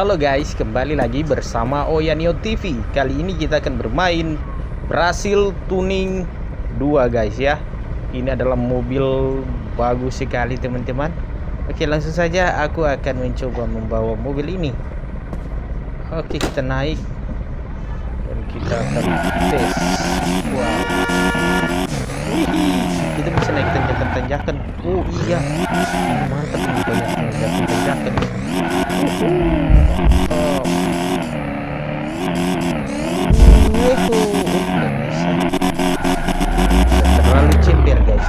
Halo guys, kembali lagi bersama Oyanio TV. Kali ini kita akan bermain Brasil Tuning 2 guys ya. Ini adalah mobil bagus sekali teman-teman. Oke, langsung saja aku akan mencoba membawa mobil ini. Oke, kita naik dan kita akan tes. Wow. Kita bisa naik tanjakan-tanjakan. Oh iya, mantap banyak tanjakan-tanjakan. Oh. Wuhu, nggak bisa. Terlalu cember guys,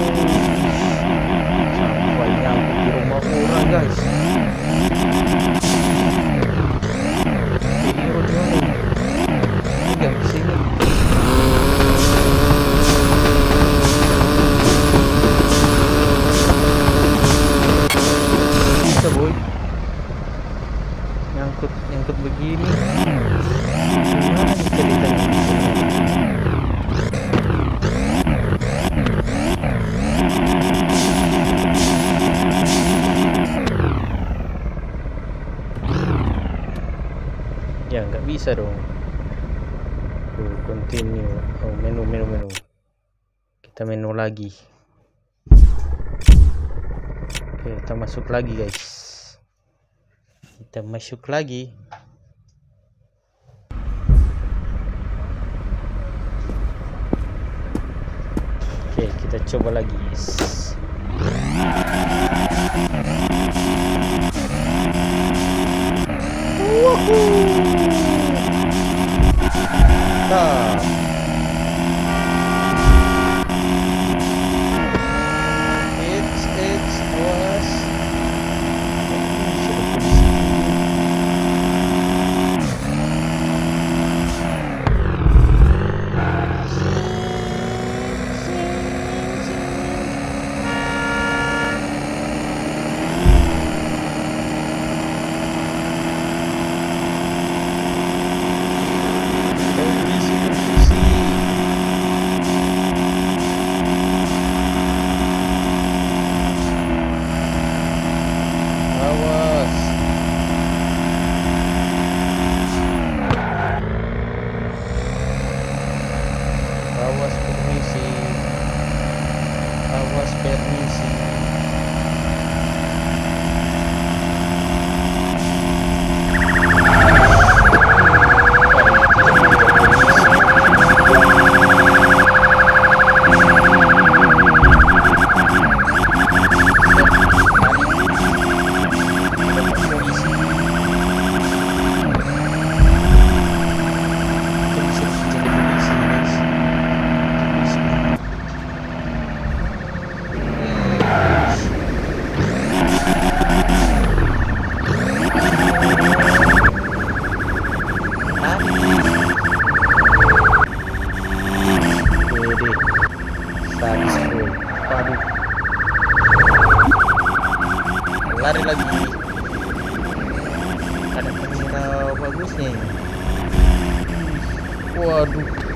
Rumah orang guys. Boy. Nyangkut nyangkut begini. Ya nggak bisa dong. Tuh, continue. Oh, menu menu menu. Kita menu lagi. Oke, kita masuk lagi guys. Kita masuk lagi. Oke, kita coba lagi. Mantap. Lari lagi. Ada kamera bagusnya ini. Waduh.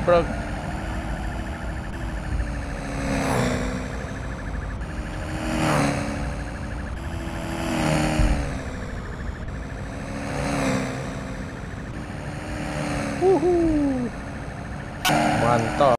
Nabrak. Wuhu. Mantap.